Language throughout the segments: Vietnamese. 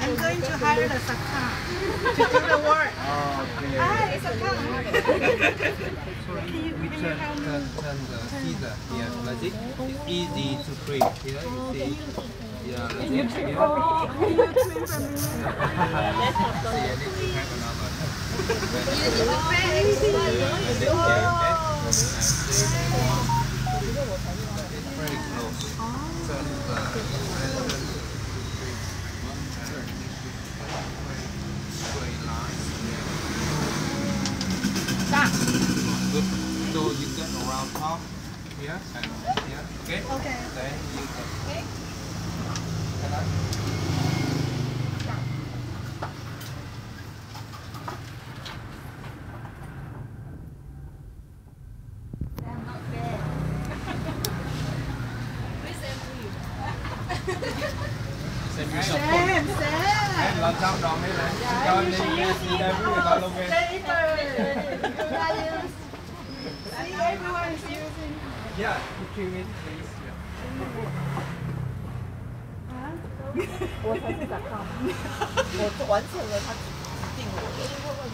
I'm going to hire the Sakhan to do the work. Okay. Ah, it's a can. we turn, turn, turn the scissor here. Like. It's easy to print. Here you see. Yeah, like can you for me? Let's have another. Use the pen. Oh. Very close. Around top here and here, okay? Okay. Then you can. Can I? everyone is using. Yeah, put you in please. Yeah. 我才是想看，我完成了他定我的。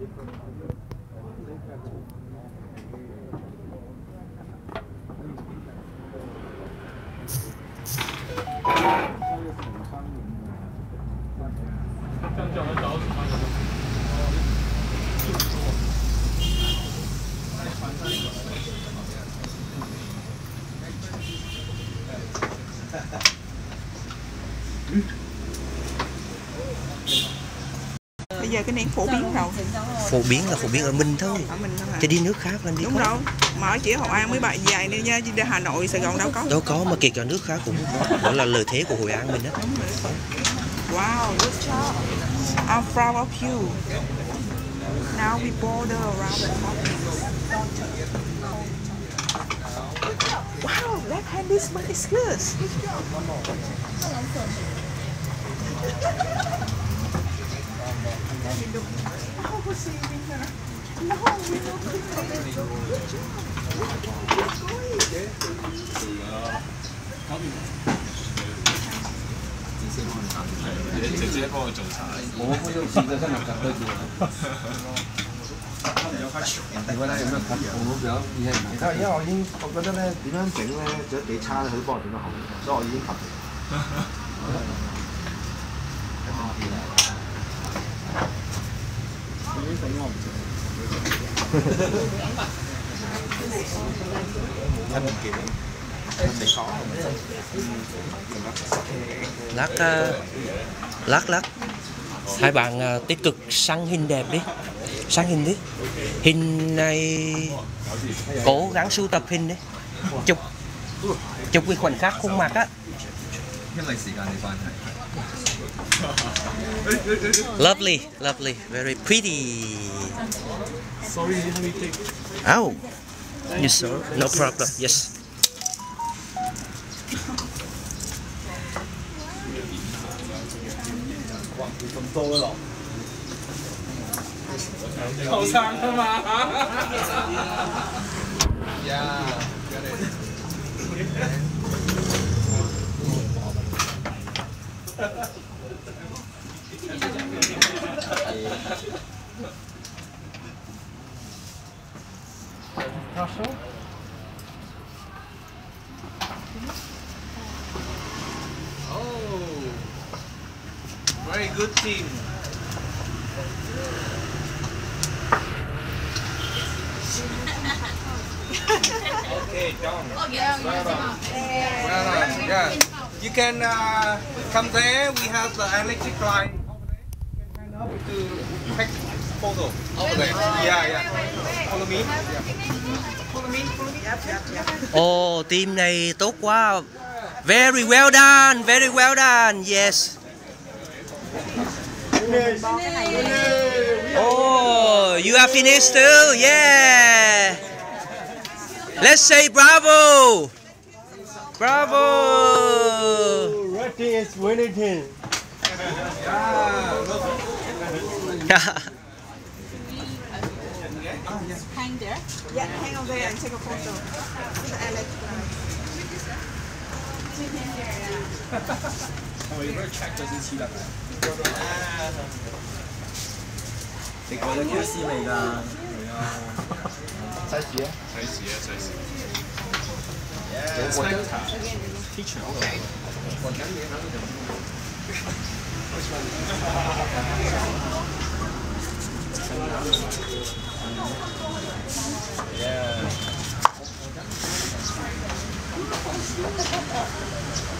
different này phổ biến rồi. Phổ biến là phổ biến ở mình thôi. Ở mình thôi hả? Chứ đi nước khác làm gì đúng có đâu mà ở chỉ hội an mới bạn dài nữa nha chứ đi hà nội sài gòn đâu có. Đâu có mà kể cả nước khác cũng có. Đó là lợi thế của hội an mình đó. Wow good job. I'm proud of you. Now we border around the wow left hand this one is 我幫，我幫。做茶，直。我幫佢都真係隔對住啦。哈。咧有咩吸引？我有而且而且，因為我已經，覺得咧點樣整咧，做幾餐佢都幫我整得好，所以我已經合作。Going. lát à, lát lát. Hai bạn à, tích cực săn hình đẹp đi. Săn hình đi. Hình này cố gắng sưu tập hình đi. Chụp. Chụp cái khoảnh khắc khuôn mặt á. 因为时间嘅关系。 lovely lovely very pretty Sorry, let me take. oh yes sir no problem yes 后生啊嘛。 Yeah, got it. Proszę. Oh, very good team. okay, down. Okay, down. Right on. Right on. Yeah. You can uh, come there. We have the electric line over there. You can up to take photo. Over there. Yeah, yeah. Follow me. Yeah. Follow me. Follow me. Yep, yep, yep. Oh, team này tốt quá. Very well done, very well done. Yes. Oh, you are finished too. Yeah. Let's say bravo. Bravo. do anything. Yeah. Oh, yeah. Hang there? Yeah, hang on there and take a photo. oh, your check doesn't see that. They call it Cassie Mega. 才洗，才洗，才洗。Yeah, it's teacher. Okay. 我今年谂到，就系。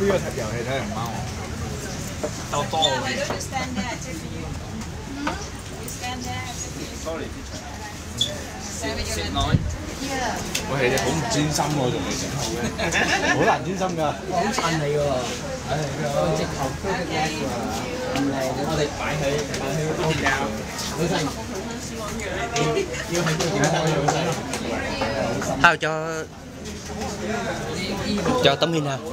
呢個係遊戲睇人貓。your Why don't you stand there? I take you. You stand there. I take you. Sorry, teacher. 喂，你好唔专心喎，同你整好嘅，好难专心㗎。好衬你喎，唉，直头区嘅 gas 喎，唔靓，我哋摆喺摆喺高教，老细，要喺边度点得老细？ Hao cho cho tấm hình Hao.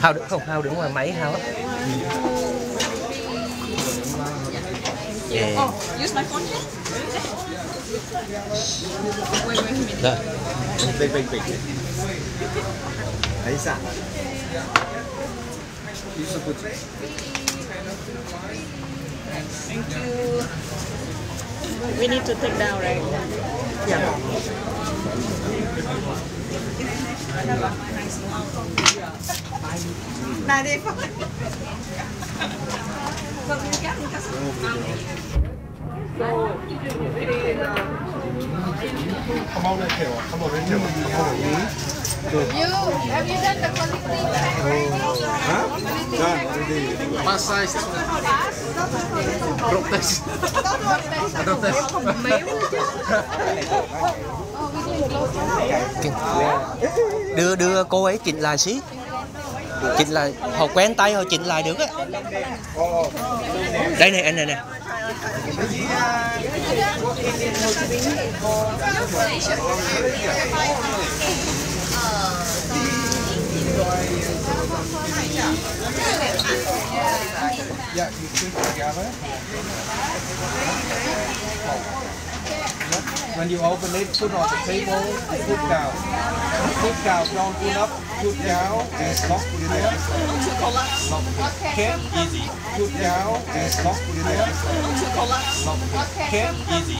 Hao đứng không? Hao đứng ngoài máy Hao á. Yeah. Use my phone here. Rồi. Bình bình bình. Thấy sao? Thank you. We need to take down, right? Này đi Phong. Come on, let's go. Come on, let's go. Come on, me. You, have you done the quality Done already. Massage. Drop test. Drop test. Đưa đưa cô ấy chỉnh lại xí. Chỉnh lại, họ quen tay họ chỉnh lại được á. Đây này anh này nè. Yeah, you two together. When you open it, put on the table, put down. Put down, don't put up, put down, and lock put it there. Lock it. Can easy. Put down, and lock put it there. Lock it. Can easy.